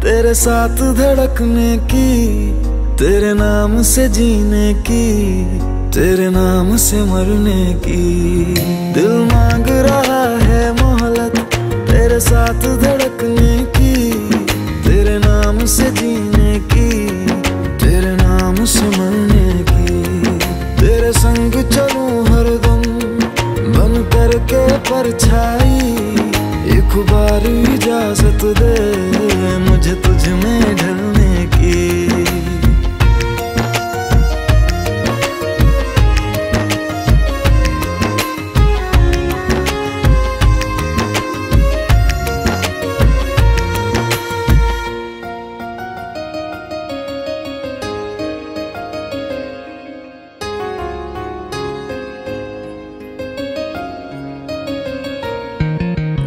तेरे साथ धड़कने की, तेरे नाम से जीने की, तेरे नाम से मरने की। दिल मांग रहा है मोहलत तेरे साथ धड़कने की, तेरे नाम से जीने की, तेरे नाम से मरने की। तेरे संग चलूँ हरदम बन करके परछाई, एक बार इजाज़त दे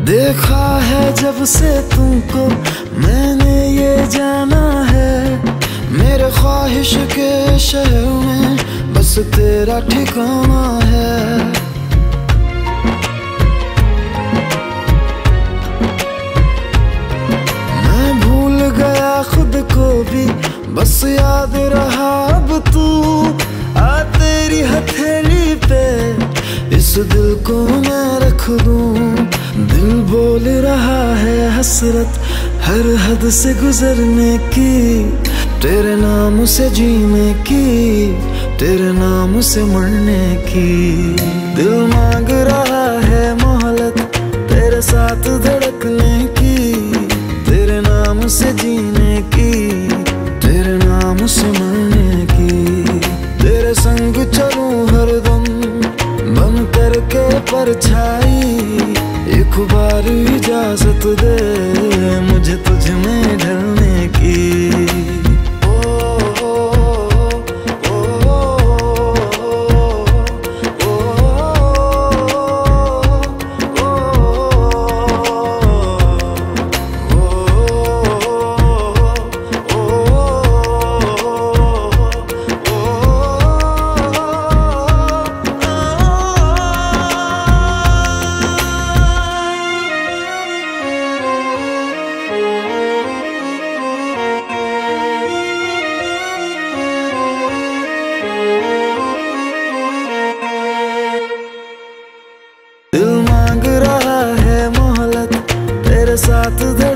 देखा है जब से तुमको मैंने ये जाना है। मेरे ख्वाहिश के शहर में बस तेरा ठिकाना है। मैं भूल गया खुद को भी, बस याद रहा अब तू। आ तेरी हथेली पे, इस दिल को मैं रख दूँ। हसरत हर हद से गुजरने की। तेरे नाम से जीने की, तेरे नाम से मरने की। बार इजाज़त दे मुझे तुझ में ढलने दिल मांग